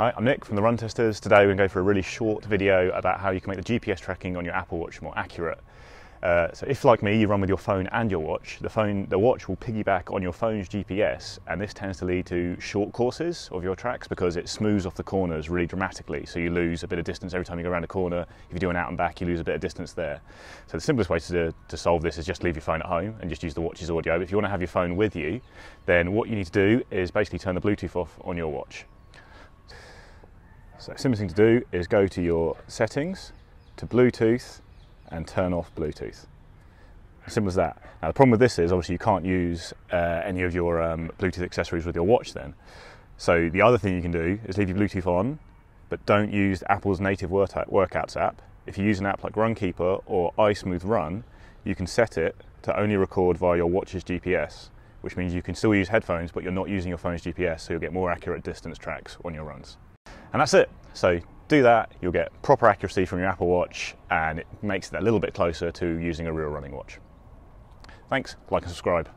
I'm Nick from the Run Testers. Today we're going to go for a really short video about how you can make the GPS tracking on your Apple Watch more accurate. Uh, so if, like me, you run with your phone and your watch, the phone, the watch will piggyback on your phone's GPS, and this tends to lead to short courses of your tracks because it smooths off the corners really dramatically. So you lose a bit of distance every time you go around a corner. If you do an out and back, you lose a bit of distance there. So the simplest way to, to solve this is just leave your phone at home and just use the watch's audio. But if you want to have your phone with you, then what you need to do is basically turn the Bluetooth off on your watch. So simplest thing to do is go to your settings, to Bluetooth, and turn off Bluetooth. Simple as that. Now the problem with this is obviously you can't use uh, any of your um, Bluetooth accessories with your watch then. So the other thing you can do is leave your Bluetooth on, but don't use Apple's native workouts app. If you use an app like Runkeeper or iSmoothRun, you can set it to only record via your watch's GPS, which means you can still use headphones, but you're not using your phone's GPS, so you'll get more accurate distance tracks on your runs. And that's it. So do that, you'll get proper accuracy from your Apple Watch and it makes it a little bit closer to using a real running watch. Thanks, like and subscribe.